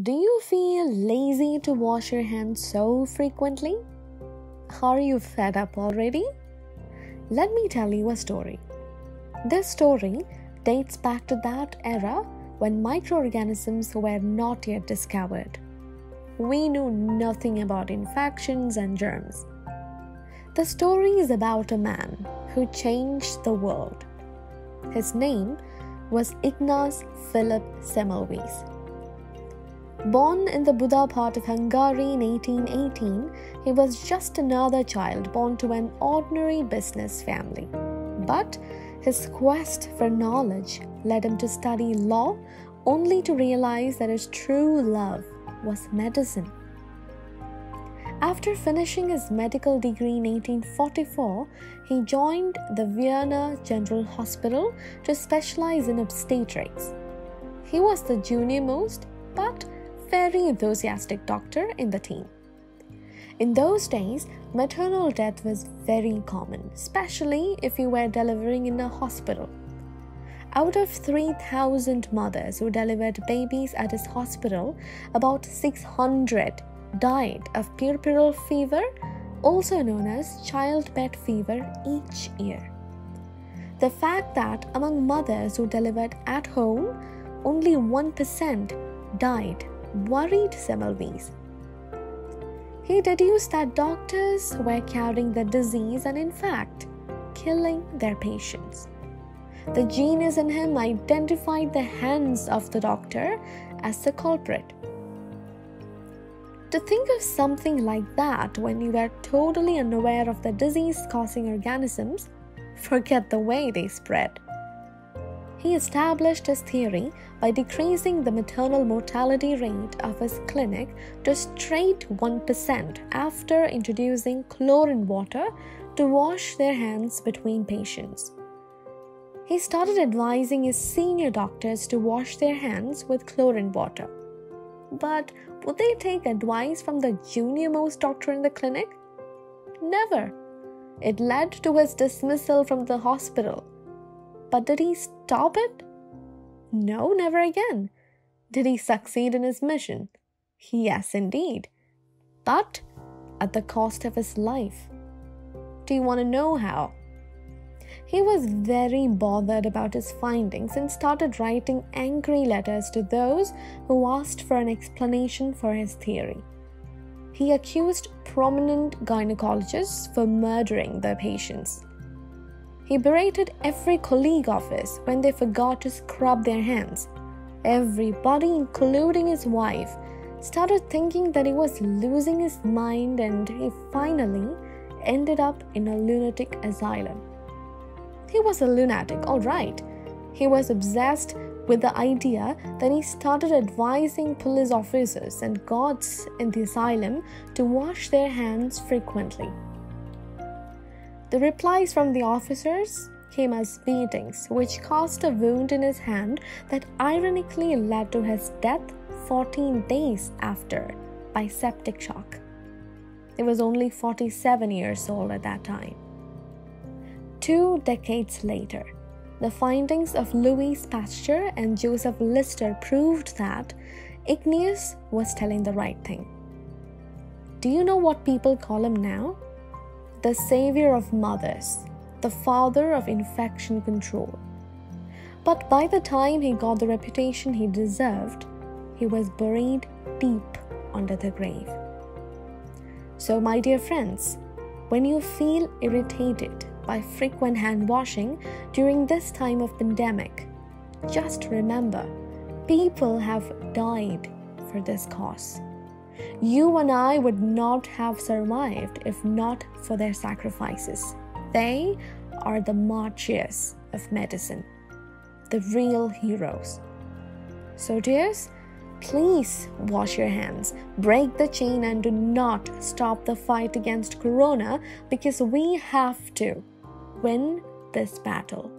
Do you feel lazy to wash your hands so frequently? Are you fed up already? Let me tell you a story. This story dates back to that era when microorganisms were not yet discovered. We knew nothing about infections and germs. The story is about a man who changed the world. His name was Ignaz Philipp Semmelweis. Born in the Buda part of Hungary in 1818, he was just another child born to an ordinary business family. But his quest for knowledge led him to study law only to realize that his true love was medicine. After finishing his medical degree in 1844, he joined the Vienna General Hospital to specialize in obstetrics. He was the junior most, but very enthusiastic doctor in the team. In those days, maternal death was very common, especially if you were delivering in a hospital. Out of 3,000 mothers who delivered babies at his hospital, about 600 died of puerperal fever, also known as childbed fever, each year. The fact that among mothers who delivered at home, only 1% died worried Semmelweis. He deduced that doctors were carrying the disease and, in fact, killing their patients. The genius in him identified the hands of the doctor as the culprit. To think of something like that when you were totally unaware of the disease causing organisms, forget the way they spread he established his theory by decreasing the maternal mortality rate of his clinic to straight 1% after introducing chlorine water to wash their hands between patients. He started advising his senior doctors to wash their hands with chlorine water. But would they take advice from the junior most doctor in the clinic? Never. It led to his dismissal from the hospital but did he stop it? No, never again. Did he succeed in his mission? Yes, indeed. But at the cost of his life. Do you want to know how? He was very bothered about his findings and started writing angry letters to those who asked for an explanation for his theory. He accused prominent gynecologists for murdering their patients. He berated every colleague of his when they forgot to scrub their hands. Everybody, including his wife, started thinking that he was losing his mind and he finally ended up in a lunatic asylum. He was a lunatic, all right. He was obsessed with the idea that he started advising police officers and guards in the asylum to wash their hands frequently. The replies from the officers came as beatings, which caused a wound in his hand that ironically led to his death 14 days after by septic shock. He was only 47 years old at that time. Two decades later, the findings of Louis Pasteur and Joseph Lister proved that Ignaz was telling the right thing. Do you know what people call him now? The savior of mothers, the father of infection control. But by the time he got the reputation he deserved, he was buried deep under the grave. So, my dear friends, when you feel irritated by frequent hand washing during this time of pandemic, just remember people have died for this cause. You and I would not have survived if not for their sacrifices. They are the martyrs of medicine, the real heroes. So, dears, please wash your hands, break the chain, and do not stop the fight against Corona because we have to win this battle.